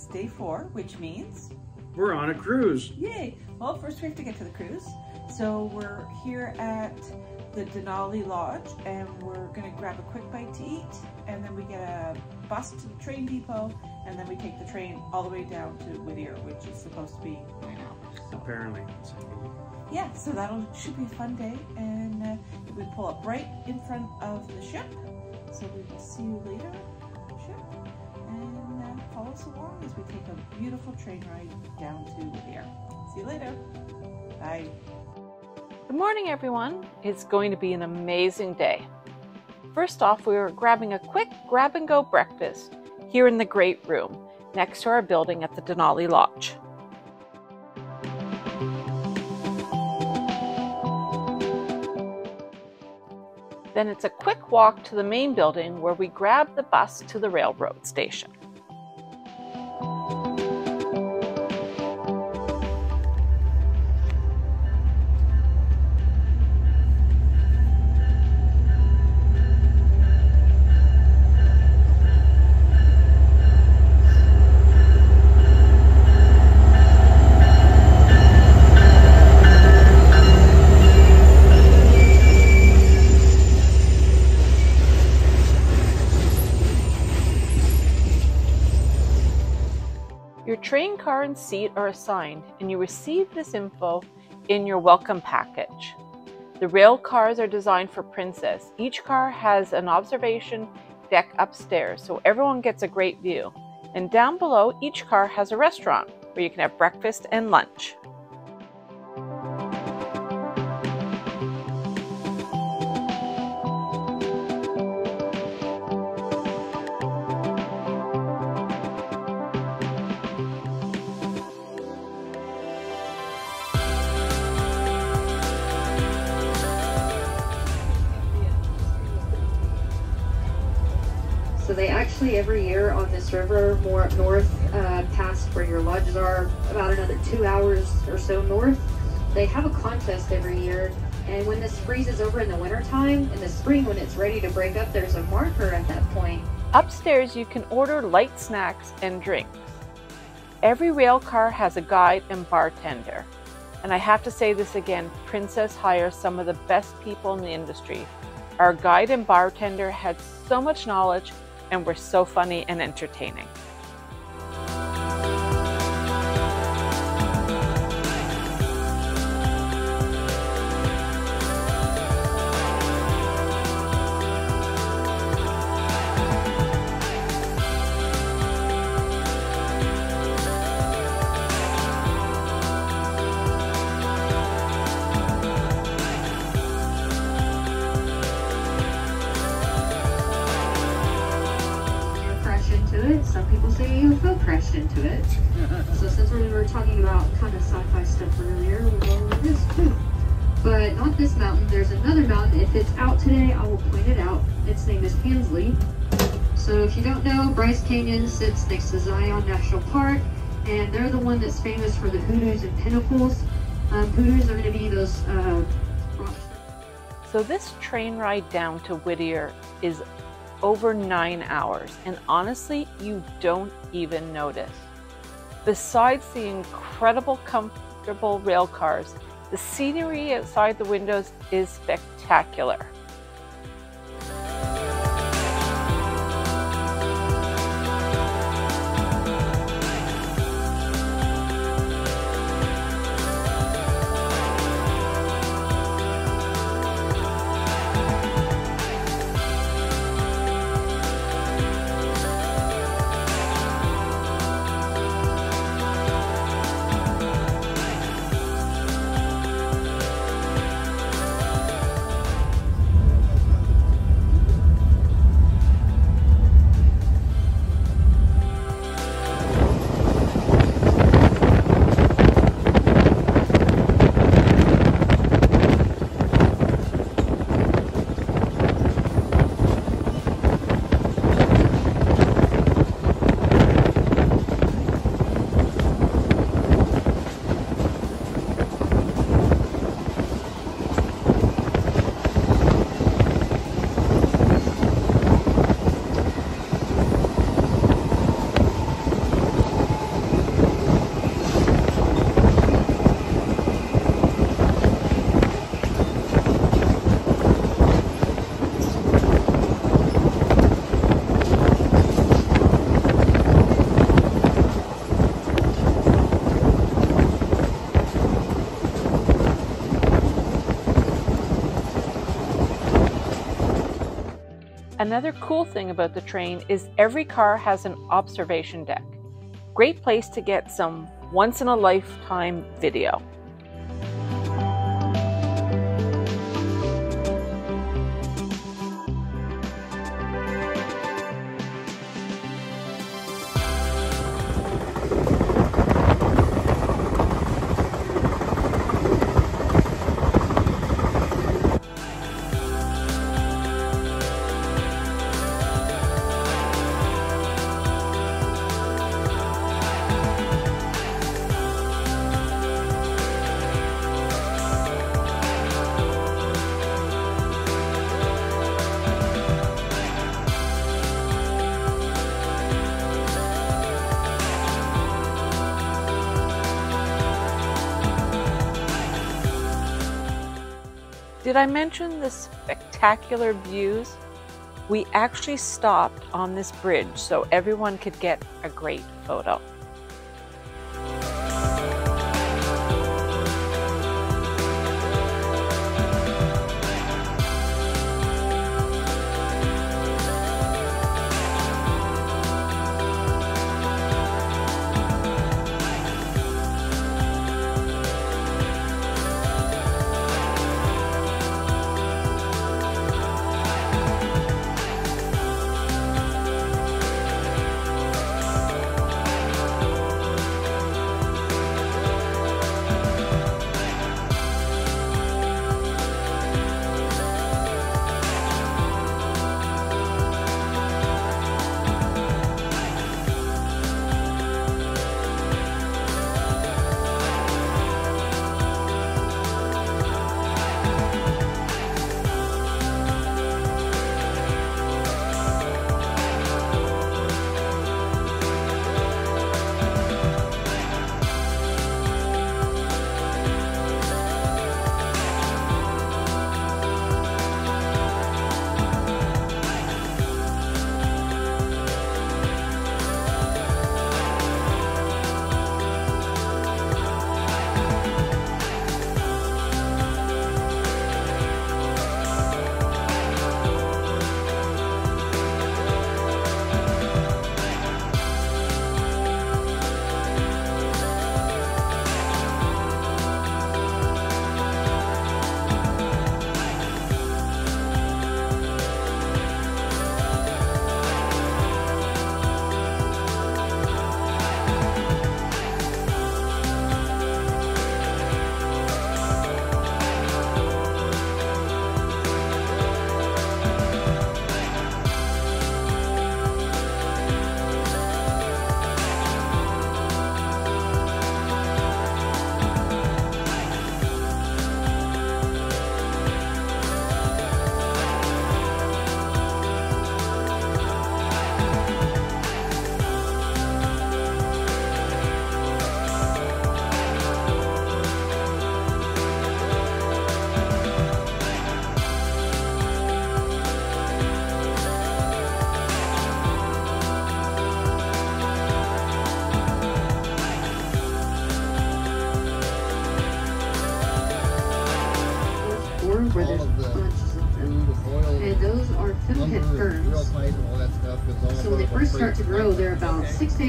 It's day four, which means? We're on a cruise. Yay! Well, first we have to get to the cruise. So we're here at the Denali Lodge and we're gonna grab a quick bite to eat and then we get a bus to the train depot and then we take the train all the way down to Whittier, which is supposed to be nine hours. So. Apparently. Yeah, so that'll should be a fun day and uh, we pull up right in front of the ship. So we will see you later us along as we take a beautiful train ride down to Whittier. See you later. Bye. Good morning, everyone. It's going to be an amazing day. First off, we are grabbing a quick grab and go breakfast here in the Great Room next to our building at the Denali Lodge. Then it's a quick walk to the main building where we grab the bus to the railroad station. Your train car and seat are assigned, and you receive this info in your welcome package. The rail cars are designed for Princess. Each car has an observation deck upstairs, so everyone gets a great view. And down below, each car has a restaurant where you can have breakfast and lunch. Every year on this river, more up north, uh, past where your lodges are, about another two hours or so north, they have a contest every year. And when this freezes over in the wintertime, in the spring when it's ready to break up, there's a marker at that point. Upstairs, you can order light snacks and drinks. Every rail car has a guide and bartender. And I have to say this again Princess hires some of the best people in the industry. Our guide and bartender had so much knowledge and were so funny and entertaining. Its name is Hensley. So if you don't know, Bryce Canyon sits next to Zion National Park, and they're the one that's famous for the hoodoos and pinnacles. Um, hoodoos are going to be those uh, So, this train ride down to Whittier is over nine hours, and honestly, you don't even notice. Besides the incredible, comfortable rail cars, the scenery outside the windows is spectacular. Another cool thing about the train is every car has an observation deck. Great place to get some once in a lifetime video. Did I mention the spectacular views? We actually stopped on this bridge so everyone could get a great photo.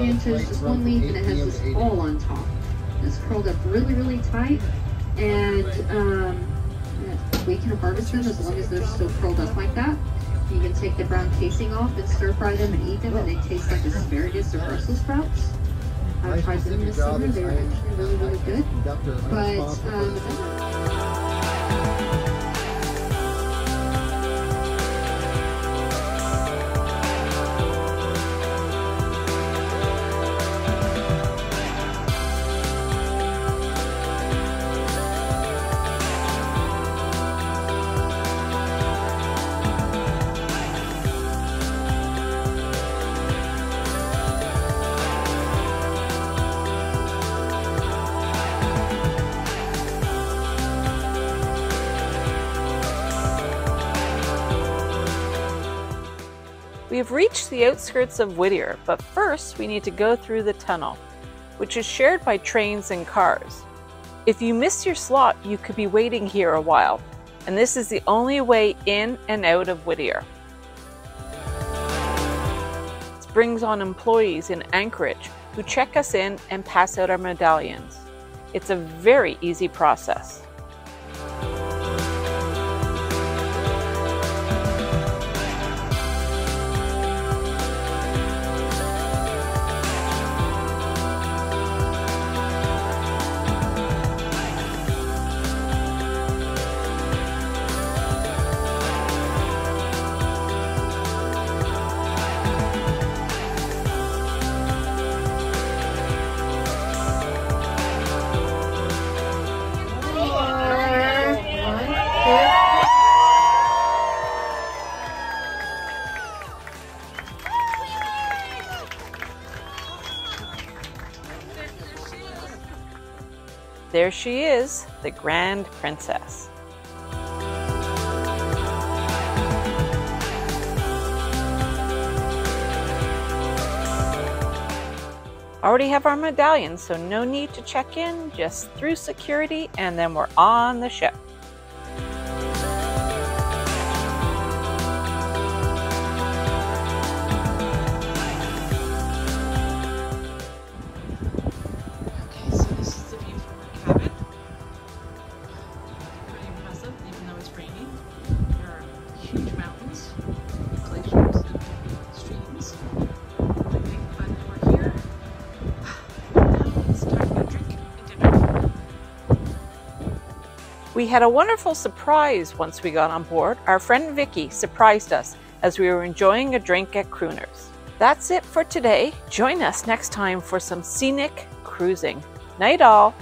Inches, just one leaf, and it has this to 8 ball on top. It's curled up really, really tight, and um, we can harvest them as long as they're still curled up like that. You can take the brown casing off and stir fry them and eat them, and they taste like asparagus or Brussels sprouts. I've tried them this summer; they were I- actually really, really good. But um, We have reached the outskirts of Whittier, but first we need to go through the tunnel, which is shared by trains and cars. If you miss your slot, you could be waiting here a while, and this is the only way in and out of Whittier. This brings on employees in Anchorage who check us in and pass out our medallions. It's a very easy process. There she is, the Grand Princess. Already have our medallions, so no need to check in, just through security, and then we're on the ship. We had a wonderful surprise once we got on board. Our friend Vicky surprised us as we were enjoying a drink at Crooners. That's it for today. Join us next time for some scenic cruising. Night all.